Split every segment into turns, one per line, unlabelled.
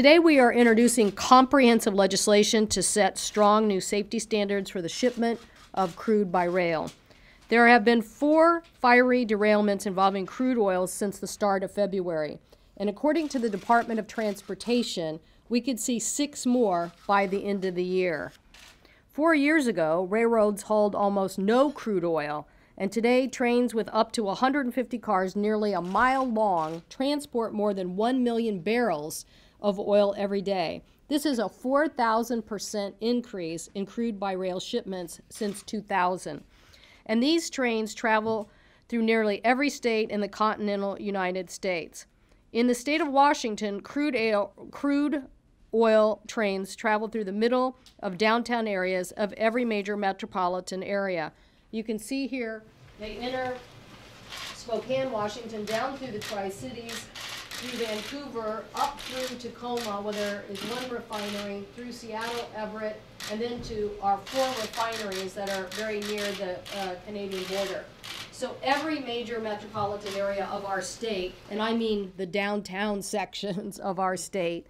Today, we are introducing comprehensive legislation to set strong new safety standards for the shipment of crude by rail. There have been four fiery derailments involving crude oil since the start of February. And according to the Department of Transportation, we could see six more by the end of the year. Four years ago, railroads hauled almost no crude oil, and today trains with up to 150 cars nearly a mile long transport more than 1 million barrels of oil every day. This is a 4,000% increase in crude by rail shipments since 2000. And these trains travel through nearly every state in the continental United States. In the state of Washington, crude oil, crude oil trains travel through the middle of downtown areas of every major metropolitan area. You can see here they enter Spokane, Washington, down through the Tri Cities, through Vancouver, up through Tacoma, where there is one refinery, through Seattle, Everett, and then to our four refineries that are very near the uh, Canadian border. So every major metropolitan area of our state, and I mean the downtown sections of our state,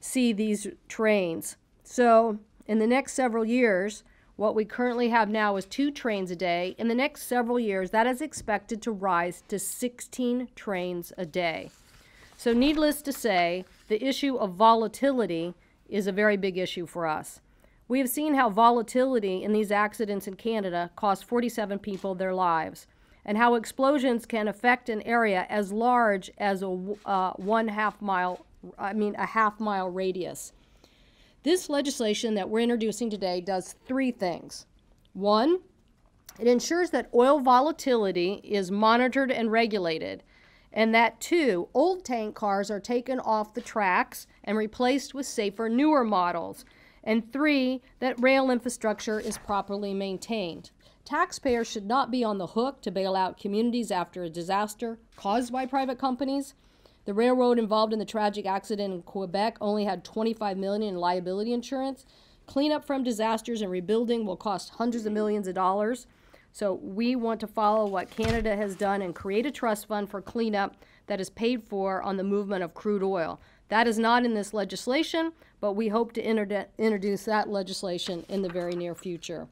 see these trains. So in the next several years, what we currently have now is two trains a day. In the next several years, that is expected to rise to 16 trains a day. So, needless to say, the issue of volatility is a very big issue for us. We have seen how volatility in these accidents in Canada cost 47 people their lives, and how explosions can affect an area as large as a uh, one half mile, I mean, a half mile radius. This legislation that we're introducing today does three things. One, it ensures that oil volatility is monitored and regulated and that two, old tank cars are taken off the tracks and replaced with safer, newer models, and three, that rail infrastructure is properly maintained. Taxpayers should not be on the hook to bail out communities after a disaster caused by private companies. The railroad involved in the tragic accident in Quebec only had 25 million in liability insurance. Cleanup from disasters and rebuilding will cost hundreds of millions of dollars. So we want to follow what Canada has done and create a trust fund for cleanup that is paid for on the movement of crude oil. That is not in this legislation, but we hope to introduce that legislation in the very near future.